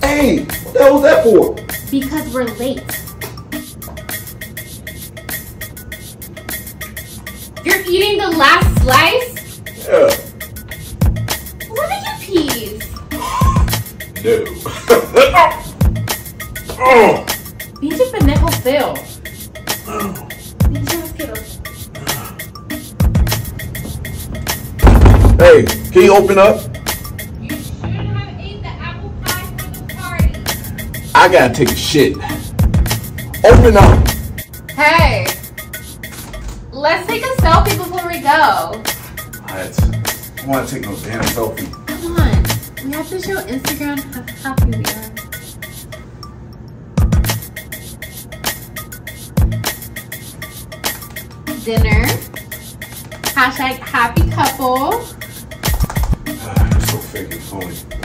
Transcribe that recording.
Hey, what the hell was that for? Because we're late. You're eating the last slice? Yeah. Look at your peas. No. oh. Pinche pendejo feo. Hey, can you open up? I gotta take a shit. Open up. Hey, let's take a selfie before we go. I don't want to take no damn selfie. Come on, we have to show Instagram how happy we are. Dinner. Hashtag happy couple. You're so fake and phony.